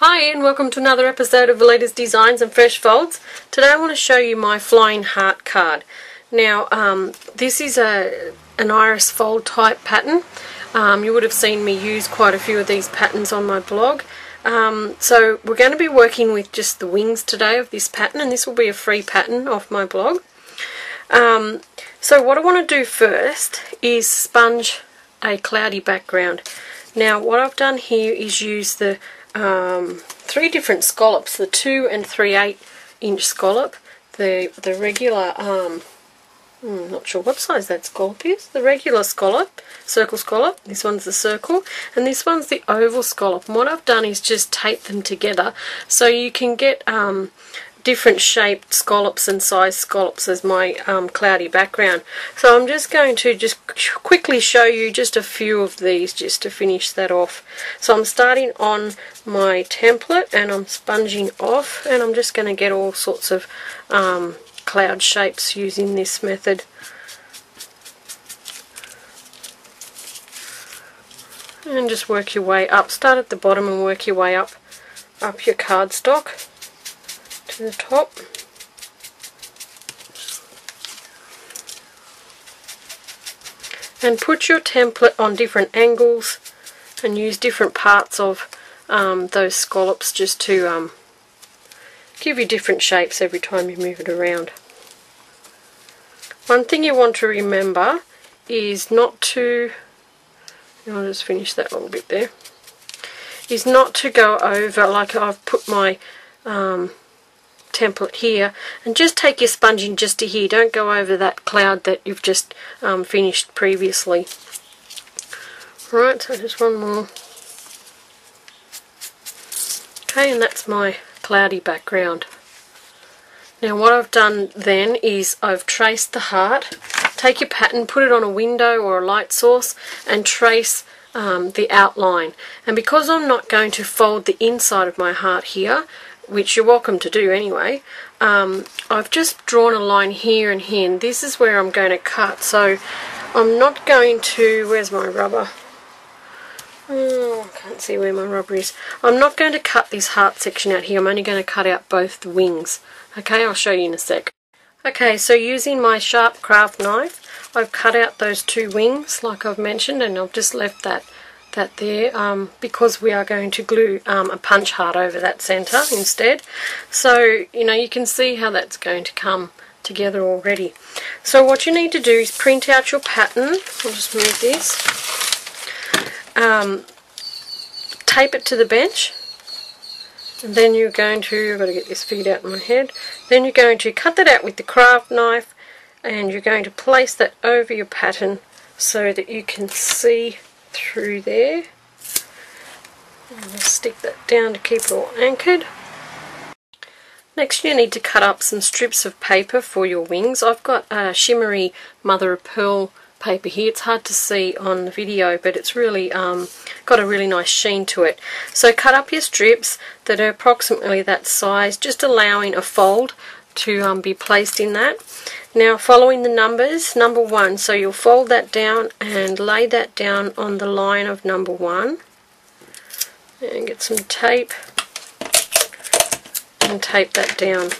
Hi and welcome to another episode of Valita's Designs and Fresh Folds. Today I want to show you my Flying Heart card. Now um, this is a an iris fold type pattern. Um, you would have seen me use quite a few of these patterns on my blog. Um, so we're going to be working with just the wings today of this pattern and this will be a free pattern off my blog. Um, so what I want to do first is sponge a cloudy background. Now what I've done here is use the um, three different scallops, the 2 and 3 8 inch scallop, the, the regular, um, I'm hmm, not sure what size that scallop is, the regular scallop, circle scallop, this one's the circle, and this one's the oval scallop. And what I've done is just tape them together so you can get um, different shaped scallops and size scallops as my um, cloudy background. So I'm just going to just quickly show you just a few of these just to finish that off. So I'm starting on my template and I'm sponging off and I'm just going to get all sorts of um, cloud shapes using this method. And just work your way up. Start at the bottom and work your way up up your cardstock to the top. And put your template on different angles and use different parts of um, those scallops just to um, give you different shapes every time you move it around. One thing you want to remember is not to, I'll just finish that little bit there, is not to go over, like I've put my um, template here and just take your sponging just to here don't go over that cloud that you've just um, finished previously. Right so just one more. Okay and that's my cloudy background. Now what I've done then is I've traced the heart. Take your pattern put it on a window or a light source and trace um, the outline. And because I'm not going to fold the inside of my heart here which you're welcome to do anyway, um, I've just drawn a line here and here, and this is where I'm going to cut. So I'm not going to, where's my rubber? Oh, I can't see where my rubber is. I'm not going to cut this heart section out here. I'm only going to cut out both the wings. Okay, I'll show you in a sec. Okay, so using my sharp craft knife, I've cut out those two wings like I've mentioned and I've just left that that there um, because we are going to glue um, a punch heart over that centre instead. So, you know, you can see how that's going to come together already. So what you need to do is print out your pattern. I'll just move this. Um, tape it to the bench. And then you're going to, I've got to get this figured out in my head. Then you're going to cut that out with the craft knife and you're going to place that over your pattern so that you can see through there. And will stick that down to keep it all anchored. Next you need to cut up some strips of paper for your wings. I've got a shimmery mother of pearl paper here. It's hard to see on the video but it's really um, got a really nice sheen to it. So cut up your strips that are approximately that size just allowing a fold to um, be placed in that. Now following the numbers, number one, so you'll fold that down and lay that down on the line of number one and get some tape and tape that down.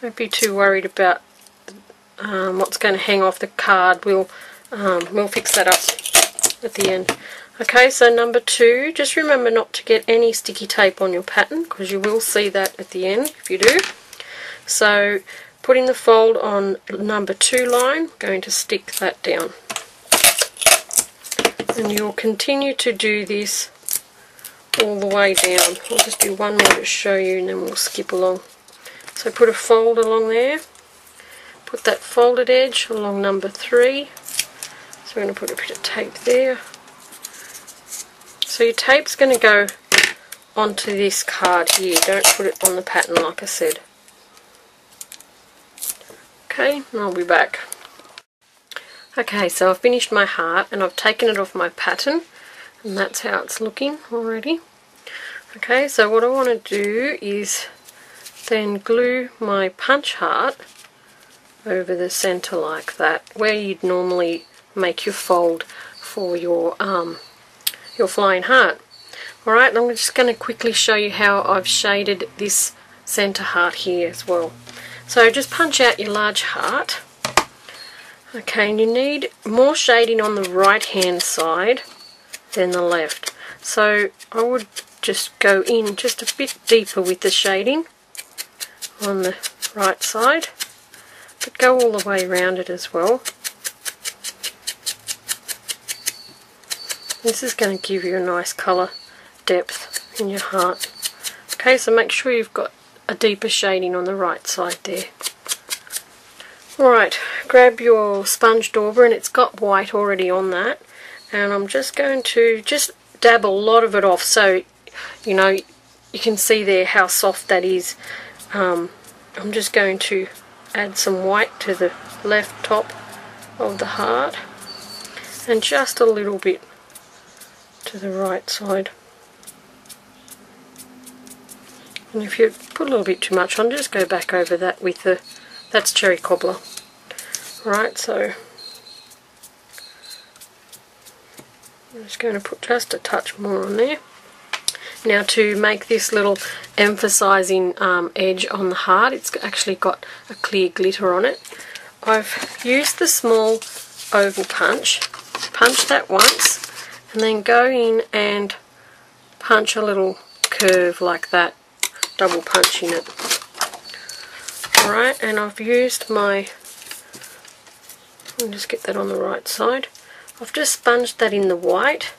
Don't be too worried about um, what's going to hang off the card. We'll um, we'll fix that up at the end. Okay, so number two, just remember not to get any sticky tape on your pattern because you will see that at the end if you do. So putting the fold on number two line, going to stick that down. And you'll continue to do this all the way down. I'll just do one more to show you and then we'll skip along. So put a fold along there. Put that folded edge along number three. So we're going to put a bit of tape there. So your tape's going to go onto this card here. Don't put it on the pattern like I said. Okay, I'll be back. Okay, so I've finished my heart and I've taken it off my pattern and that's how it's looking already. Okay, so what I want to do is then glue my punch heart over the center like that, where you'd normally make your fold for your um, your flying heart. Alright, I'm just going to quickly show you how I've shaded this centre heart here as well. So just punch out your large heart. Okay, and you need more shading on the right hand side than the left. So I would just go in just a bit deeper with the shading on the right side, but go all the way around it as well. This is going to give you a nice colour depth in your heart. Okay, so make sure you've got a deeper shading on the right side there. Alright, grab your sponge dauber and it's got white already on that and I'm just going to just dab a lot of it off so you know you can see there how soft that is. Um, I'm just going to add some white to the left top of the heart and just a little bit to the right side. And if you put a little bit too much on, just go back over that with the, that's cherry cobbler. Right, so I'm just going to put just a touch more on there. Now to make this little emphasizing um, edge on the heart, it's actually got a clear glitter on it. I've used the small oval punch, punch that once, and then go in and punch a little curve like that double punching it. Alright, and I've used my, I'll just get that on the right side. I've just sponged that in the white.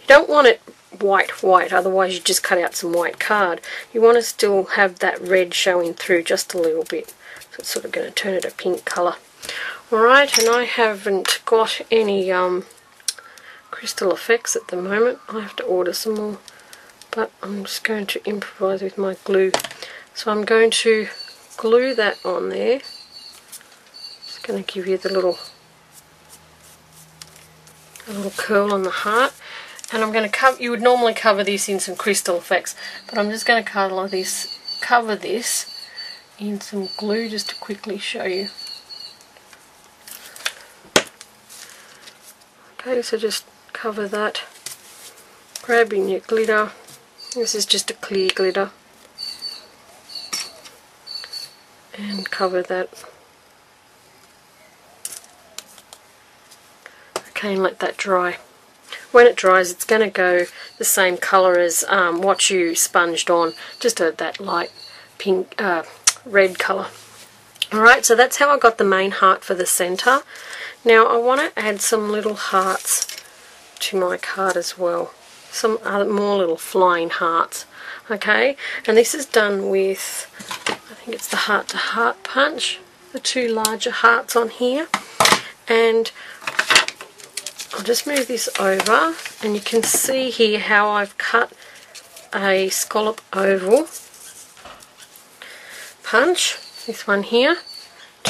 You don't want it white white, otherwise you just cut out some white card. You want to still have that red showing through just a little bit. So it's sort of going to turn it a pink colour. Alright, and I haven't got any um, crystal effects at the moment. I have to order some more but I'm just going to improvise with my glue. So I'm going to glue that on there. Just going to give you the little a little curl on the heart. And I'm going to cover, you would normally cover this in some crystal effects, but I'm just going to cover this, cover this in some glue just to quickly show you. Okay, so just cover that, grabbing your glitter, this is just a clear glitter. And cover that. Okay, and let that dry. When it dries, it's going to go the same colour as um, what you sponged on, just a, that light pink, uh, red colour. Alright, so that's how I got the main heart for the centre. Now I want to add some little hearts to my card as well some more little flying hearts okay? And this is done with I think it's the heart to heart punch the two larger hearts on here. And I'll just move this over and you can see here how I've cut a scallop oval punch this one here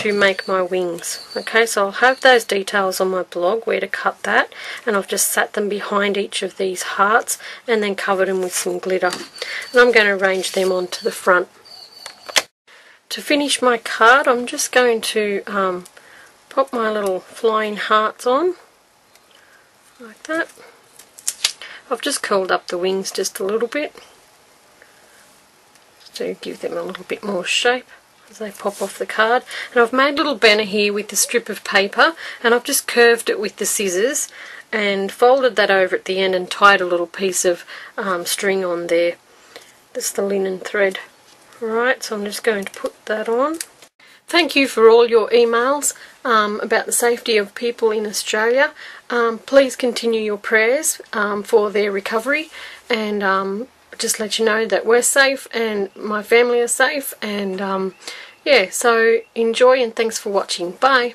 to make my wings. Okay, so I'll have those details on my blog where to cut that and I've just sat them behind each of these hearts and then covered them with some glitter. And I'm going to arrange them onto the front. To finish my card I'm just going to um, pop my little flying hearts on like that. I've just curled up the wings just a little bit to give them a little bit more shape as they pop off the card. And I've made a little banner here with the strip of paper and I've just curved it with the scissors and folded that over at the end and tied a little piece of um, string on there. That's the linen thread. Right, so I'm just going to put that on. Thank you for all your emails um, about the safety of people in Australia. Um, please continue your prayers um, for their recovery and um, just let you know that we're safe and my family are safe and um, yeah so enjoy and thanks for watching. Bye